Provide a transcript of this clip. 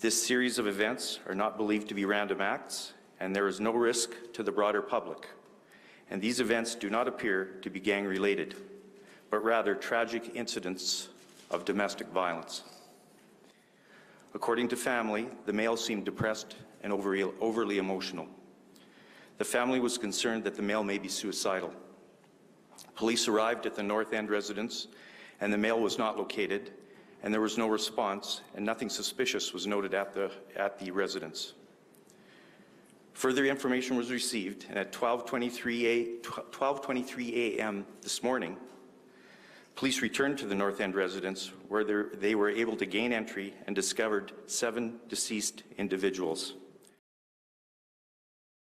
This series of events are not believed to be random acts, and there is no risk to the broader public. And these events do not appear to be gang-related, but rather tragic incidents of domestic violence. According to family, the male seemed depressed and overly, overly emotional. The family was concerned that the male may be suicidal. Police arrived at the North End residence, and the male was not located, and there was no response, and nothing suspicious was noted at the, at the residence. Further information was received, and at 12:23 a- 12:23 a.m. this morning, police returned to the North End residence where they were able to gain entry and discovered seven deceased individuals.